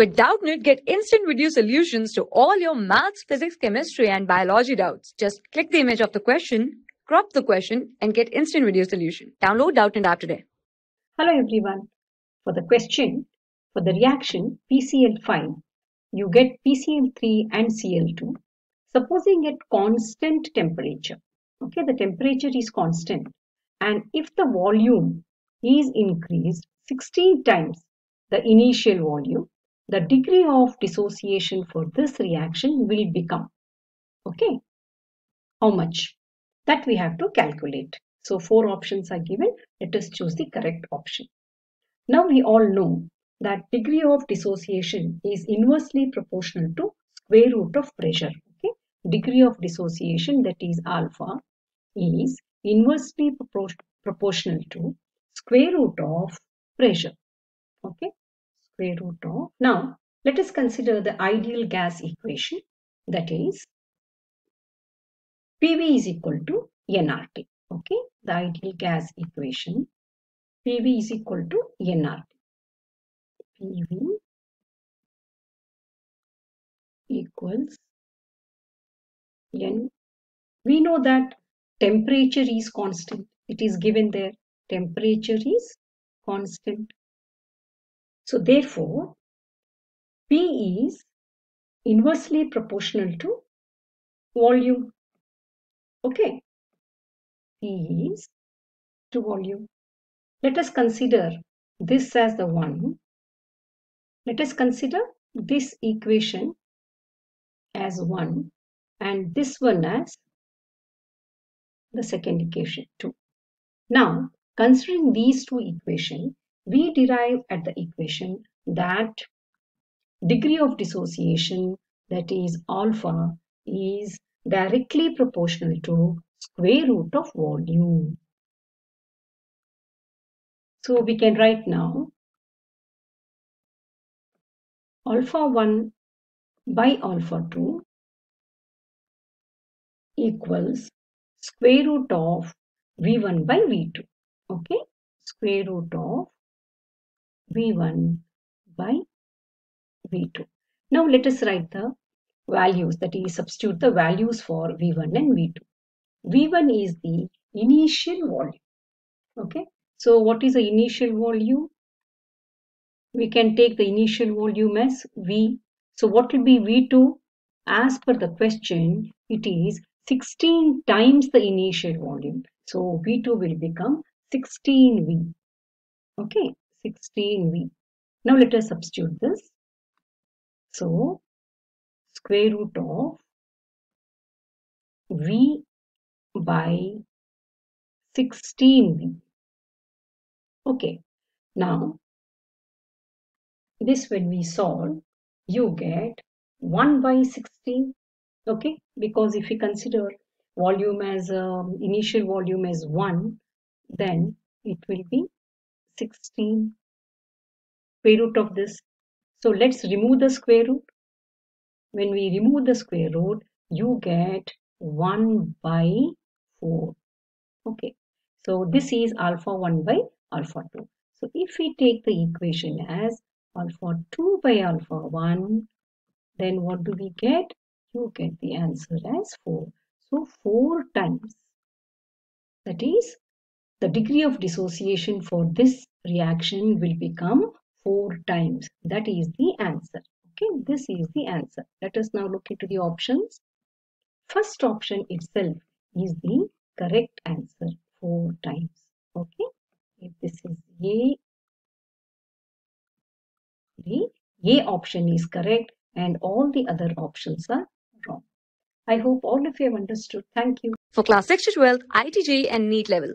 With Doubtnut, get instant video solutions to all your maths, physics, chemistry, and biology doubts. Just click the image of the question, crop the question, and get instant video solution. Download Doubtnut app today. Hello everyone. For the question, for the reaction PCl5, you get PCl3 and Cl2. Supposing at constant temperature, okay, the temperature is constant, and if the volume is increased 16 times the initial volume, the degree of dissociation for this reaction will become. Okay. How much? That we have to calculate. So four options are given. Let us choose the correct option. Now we all know that degree of dissociation is inversely proportional to square root of pressure. Okay. Degree of dissociation that is alpha is inversely propor proportional to square root of pressure. Okay square root of. Now, let us consider the ideal gas equation that is PV is equal to nRT. Okay, the ideal gas equation PV is equal to nRT. PV equals N. We know that temperature is constant. It is given there. Temperature is constant. So therefore, P is inversely proportional to volume. Okay. P is to volume. Let us consider this as the one. Let us consider this equation as 1 and this one as the second equation 2. Now, considering these two equations, we derive at the equation that degree of dissociation that is alpha is directly proportional to square root of volume. So we can write now alpha 1 by alpha 2 equals square root of v1 by v2 okay square root of V1 by V2. Now let us write the values that is substitute the values for V1 and V2. V1 is the initial volume. Okay. So what is the initial volume? We can take the initial volume as V. So what will be V2? As per the question, it is 16 times the initial volume. So V2 will become 16V. Okay. 16v. Now let us substitute this. So square root of v by 16v. Okay. Now this when we solve you get 1 by 16 okay because if we consider volume as um, initial volume as 1 then it will be 16 square root of this. So let's remove the square root. When we remove the square root you get 1 by 4 okay. So this is alpha 1 by alpha 2 so if we take the equation as alpha 2 by alpha 1 then what do we get? You get the answer as 4 so 4 times. That is the degree of dissociation for this reaction will become 4 times. That is the answer. Okay, this is the answer. Let us now look into the options. First option itself is the correct answer 4 times. Okay, if this is A, the A option is correct and all the other options are wrong. I hope all of you have understood. Thank you. For class 6 to 12, IIT JEE and NEET level.